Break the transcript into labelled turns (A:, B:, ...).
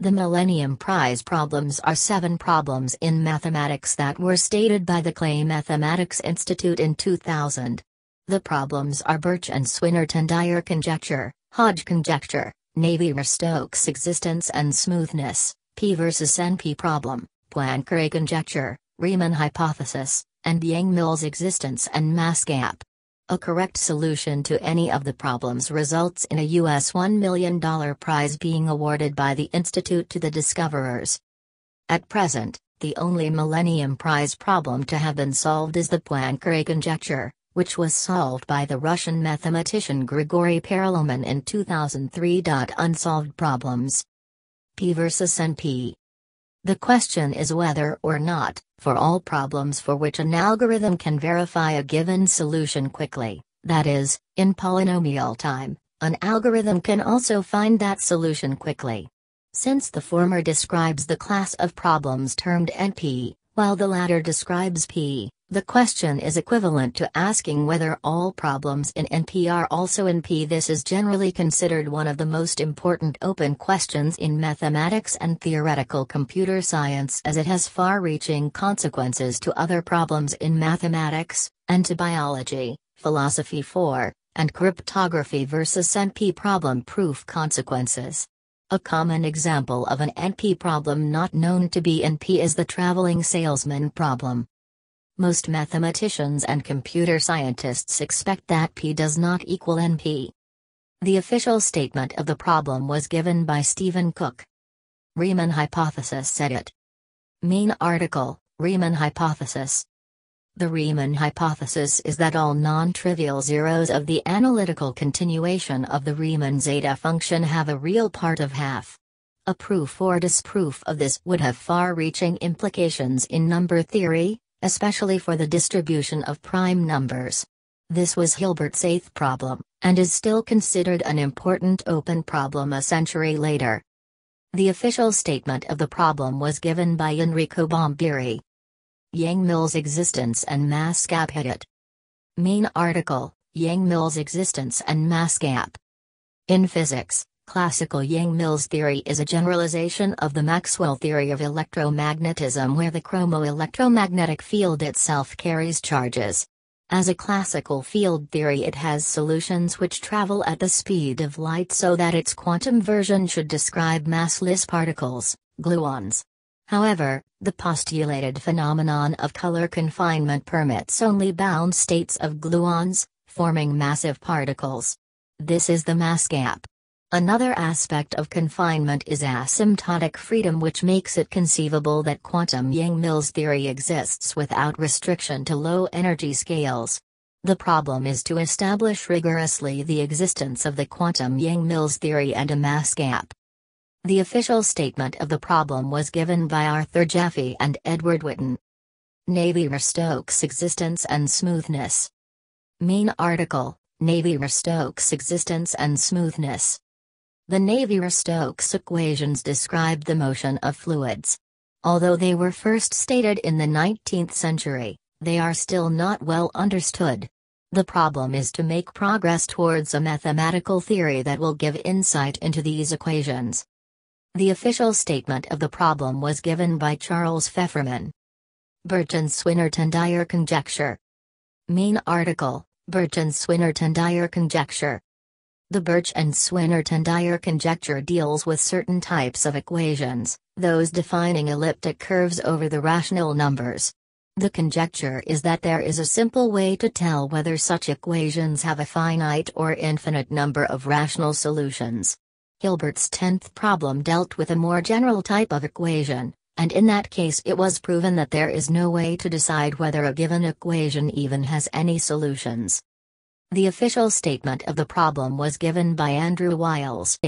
A: The Millennium Prize problems are seven problems in mathematics that were stated by the Clay Mathematics Institute in 2000. The problems are Birch and Swinnerton-Dyer conjecture, Hodge conjecture, Navier-Stokes existence and smoothness, P versus NP problem, Poincare conjecture, Riemann hypothesis, and Yang-Mills existence and mass gap. A correct solution to any of the problems results in a US $1 million prize being awarded by the Institute to the discoverers. At present, the only Millennium Prize problem to have been solved is the Poincare conjecture, which was solved by the Russian mathematician Grigory Perelman in 2003. Unsolved problems P versus NP. The question is whether or not, for all problems for which an algorithm can verify a given solution quickly, that is, in polynomial time, an algorithm can also find that solution quickly. Since the former describes the class of problems termed NP, while the latter describes P, the question is equivalent to asking whether all problems in NP are also in P. This is generally considered one of the most important open questions in mathematics and theoretical computer science as it has far-reaching consequences to other problems in mathematics, and to biology, philosophy 4, and cryptography versus NP problem proof consequences. A common example of an NP problem not known to be NP is the traveling salesman problem. Most mathematicians and computer scientists expect that P does not equal NP. The official statement of the problem was given by Stephen Cook. Riemann hypothesis said it. Main article, Riemann hypothesis. The Riemann hypothesis is that all non-trivial zeros of the analytical continuation of the Riemann zeta function have a real part of half. A proof or disproof of this would have far-reaching implications in number theory, especially for the distribution of prime numbers. This was Hilbert's eighth problem, and is still considered an important open problem a century later. The official statement of the problem was given by Enrico Bombieri. Yang-Mills existence and mass gap hit it. Main article, Yang-Mills existence and mass gap. In physics, Classical Yang-Mills theory is a generalization of the Maxwell theory of electromagnetism where the chromoelectromagnetic field itself carries charges. As a classical field theory it has solutions which travel at the speed of light so that its quantum version should describe massless particles, gluons. However, the postulated phenomenon of color confinement permits only bound states of gluons, forming massive particles. This is the mass gap. Another aspect of confinement is asymptotic freedom which makes it conceivable that quantum Yang-Mills theory exists without restriction to low energy scales. The problem is to establish rigorously the existence of the quantum Yang-Mills theory and a mass gap. The official statement of the problem was given by Arthur Jaffe and Edward Witten. Navier-Stokes existence and smoothness. Main article, Navier-Stokes existence and smoothness. The Navier-Stokes equations describe the motion of fluids. Although they were first stated in the 19th century, they are still not well understood. The problem is to make progress towards a mathematical theory that will give insight into these equations. The official statement of the problem was given by Charles Fefferman. Birch and Swinnerton-Dyer conjecture. Main article, Birch and Swinnerton-Dyer conjecture. The Birch and Swinnerton-Dyer conjecture deals with certain types of equations, those defining elliptic curves over the rational numbers. The conjecture is that there is a simple way to tell whether such equations have a finite or infinite number of rational solutions. Hilbert's tenth problem dealt with a more general type of equation, and in that case it was proven that there is no way to decide whether a given equation even has any solutions. The official statement of the problem was given by Andrew Wiles.